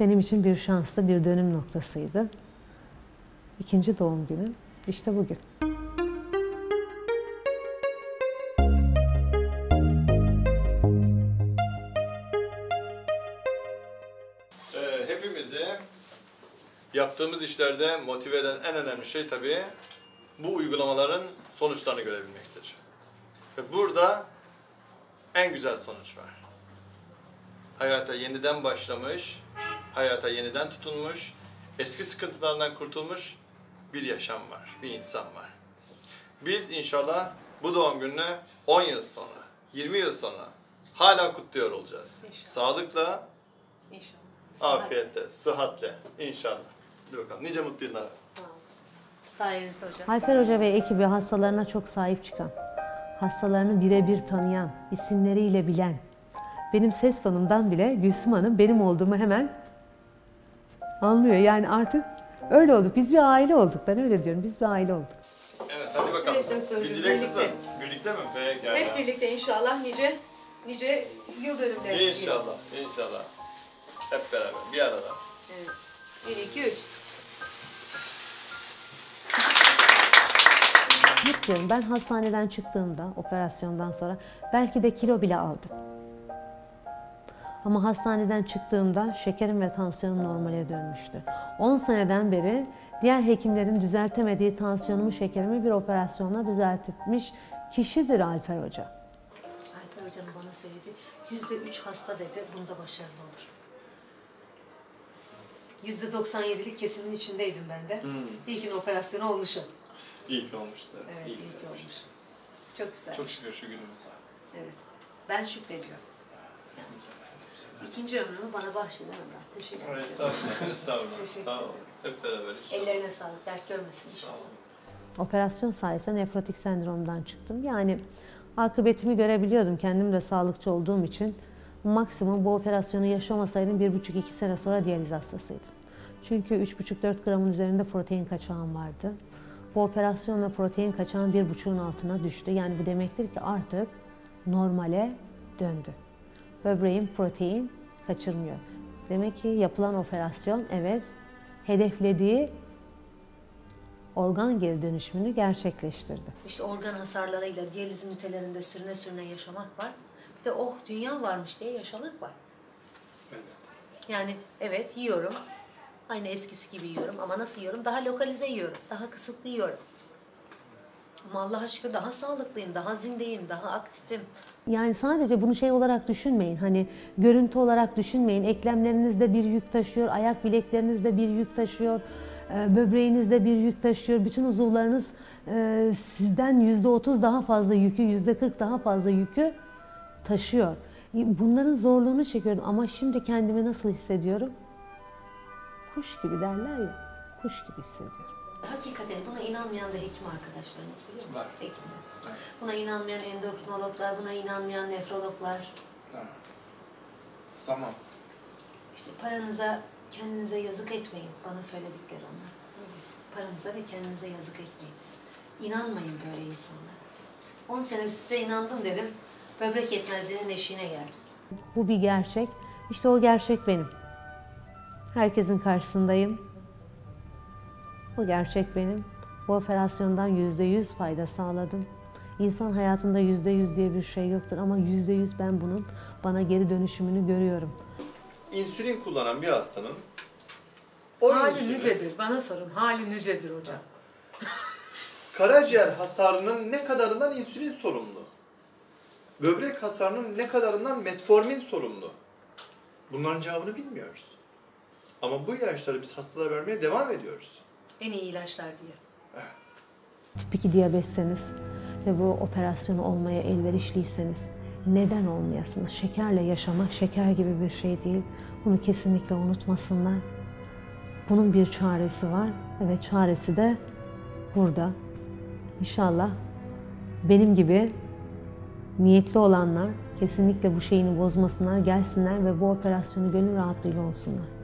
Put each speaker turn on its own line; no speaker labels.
benim için bir şanslı bir dönüm noktasıydı. İkinci doğum günü işte bugün.
Ee, hepimizi yaptığımız işlerde motive eden en önemli şey tabii bu uygulamaların sonuçlarını görebilmektir. Ve burada en güzel sonuç var. Hayata yeniden başlamış, hayata yeniden tutunmuş, eski sıkıntılardan kurtulmuş bir yaşam var, bir insan var. Biz inşallah bu doğum gününü 10 yıl sonra, 20 yıl sonra hala kutluyor olacağız.
İnşallah.
Sağlıkla,
İnşallah.
afiyetle, sıhhatle inşallah. Hadi bakalım nice mutlu yıllara.
Sağ olun. Sayenizde hocam.
Alper Hoca ve ekibi hastalarına çok sahip çıkan, hastalarını birebir tanıyan, isimleriyle bilen, benim ses tonumdan bile Gülsüm Hanım benim olduğumu hemen anlıyor. Yani artık öyle olduk. Biz bir aile olduk. Ben öyle diyorum. Biz bir aile olduk.
Evet hadi bakalım.
Evet, doktorcuğum,
bir dilek
birlikte.
tutun. Birlikte mi? Peki.
Hep birlikte inşallah nice nice yıl dönümleri.
İnşallah, inşallah. Hep beraber, bir arada.
Evet. 1, 2, 3.
Hep diyorum ben hastaneden çıktığımda, operasyondan sonra belki de kilo bile aldım. Ama hastaneden çıktığımda şekerim ve tansiyonum normale dönmüştü. 10 seneden beri diğer hekimlerin düzeltemediği tansiyonumu, şekerimi bir operasyonla düzeltmiş kişidir Alper Hoca.
Alper hocam bana söyledi. Yüzde üç hasta dedi. Bunda başarılı olur. Yüzde 97'lik kesimin içindeydim ben de.
Hmm.
İyi ki operasyonu olmuşum.
İyi ki olmuştu.
Evet, iyi, ki olmuş. Çok güzel.
Çok şükür şu günümüze.
Evet. Ben şükrediyorum. İkinci ömrümü bana bahşedin Ömrah. Teşekkür ederim.
Estağfurullah, estağfurullah.
Teşekkür
Sağ olun. Hep beraber inşallah.
Ellerine sağlık. Dert görmesin
Sağ
inşallah.
olun.
Operasyon sayesinde nefrotik sendromdan çıktım. Yani akıbetimi görebiliyordum kendim de sağlıkçı olduğum için. Maksimum bu operasyonu yaşamasaydım bir buçuk iki sene sonra diyaliz hastasıydım. Çünkü 3,5-4 gramın üzerinde protein kaçağım vardı. Bu operasyonla protein kaçağım bir buçuğun altına düştü. Yani bu demektir ki artık normale döndü. Böbreğim protein kaçırmıyor. Demek ki yapılan operasyon evet hedeflediği organ geri dönüşümünü gerçekleştirdi.
İşte organ hasarlarıyla diyaliz ünitelerinde sürüne sürüne yaşamak var. Bir de oh dünya varmış diye yaşamak var. Yani evet yiyorum. Aynı eskisi gibi yiyorum ama nasıl yiyorum? Daha lokalize yiyorum. Daha kısıtlı yiyorum. Ama Allah'a şükür daha sağlıklıyım, daha zindeyim, daha aktifim.
Yani sadece bunu şey olarak düşünmeyin. Hani görüntü olarak düşünmeyin. Eklemlerinizde bir yük taşıyor, ayak bileklerinizde bir yük taşıyor, e, böbreğinizde bir yük taşıyor. Bütün uzuvlarınız e, sizden yüzde otuz daha fazla yükü, yüzde kırk daha fazla yükü taşıyor. Bunların zorluğunu çekiyorum ama şimdi kendimi nasıl hissediyorum? Kuş gibi derler ya, kuş gibi hissediyorum.
Hakikaten buna inanmayan da hekim arkadaşlarımız biliyor musunuz? Hekimler. Buna inanmayan endokrinologlar, buna inanmayan nefrologlar.
Tamam.
İşte paranıza, kendinize yazık etmeyin. Bana söyledikleri onlar. Paranıza ve kendinize yazık etmeyin. İnanmayın böyle insanlara. 10 sene size inandım dedim. Böbrek yetmezliğinin eşiğine geldim.
Bu bir gerçek. İşte o gerçek benim. Herkesin karşısındayım. O gerçek benim. Bu operasyondan yüzde yüz fayda sağladım. İnsan hayatında yüzde yüz diye bir şey yoktur ama yüzde yüz ben bunun bana geri dönüşümünü görüyorum.
İnsülin kullanan bir hastanın o
Hali
insülin,
nicedir? Bana sorun. Hali nicedir hocam?
karaciğer hasarının ne kadarından insülin sorumlu? Böbrek hasarının ne kadarından metformin sorumlu? Bunların cevabını bilmiyoruz. Ama bu ilaçları biz hastalara vermeye devam ediyoruz.
En iyi ilaçlar diye.
2 diyabetseniz ve bu operasyonu olmaya elverişliyseniz neden olmayasınız? Şekerle yaşamak şeker gibi bir şey değil. Bunu kesinlikle unutmasınlar. Bunun bir çaresi var ve çaresi de burada. İnşallah benim gibi niyetli olanlar kesinlikle bu şeyini bozmasınlar, gelsinler ve bu operasyonu gönül rahatlığıyla olsunlar.